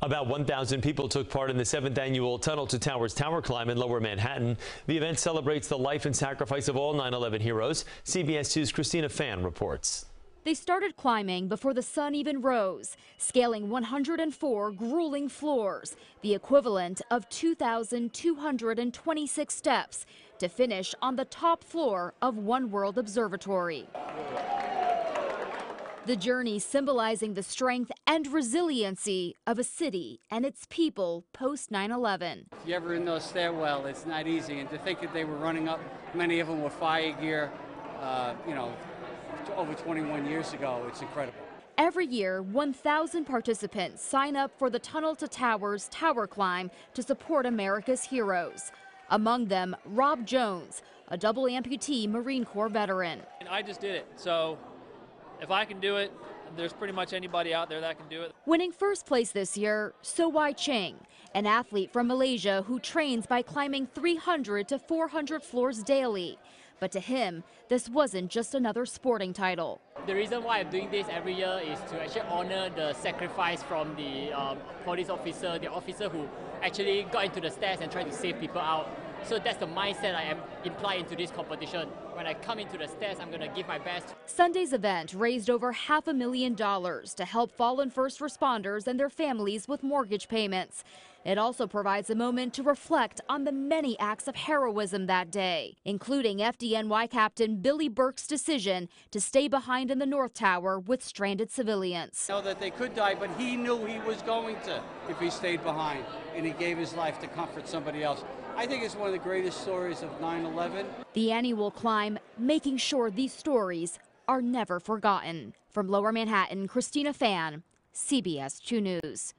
About 1,000 people took part in the seventh annual Tunnel to Towers Tower Climb in Lower Manhattan. The event celebrates the life and sacrifice of all 9/11 heroes. CBS 2's Christina Fan reports. They started climbing before the sun even rose, scaling 104 grueling floors, the equivalent of 2,226 steps, to finish on the top floor of One World Observatory. The journey symbolizing the strength and resiliency of a city and its people post 9 11. If you're ever in those stairwell, it's not easy. And to think that they were running up, many of them with fire gear, uh, you know, over 21 years ago, it's incredible. Every year, 1,000 participants sign up for the Tunnel to Towers Tower Climb to support America's heroes. Among them, Rob Jones, a double amputee Marine Corps veteran. I just did it, so if I can do it, there's pretty much anybody out there that can do it. Winning first place this year, Soh Wai Ching, an athlete from Malaysia who trains by climbing 300 to 400 floors daily. But to him, this wasn't just another sporting title. The reason why I'm doing this every year is to actually honor the sacrifice from the um, police officer, the officer who actually got into the stairs and tried to save people out. So that's the mindset I am implying into this competition. When I come into the stairs, I'm going to give my best. Sunday's event raised over half a million dollars to help fallen first responders and their families with mortgage payments. It also provides a moment to reflect on the many acts of heroism that day, including FDNY Captain Billy Burke's decision to stay behind in the North Tower with stranded civilians. Know that they could die, but he knew he was going to if he stayed behind, and he gave his life to comfort somebody else. I think it's one of the greatest stories of 9 11. The annual climb making sure these stories are never forgotten. From Lower Manhattan, Christina Fan, CBS 2 News.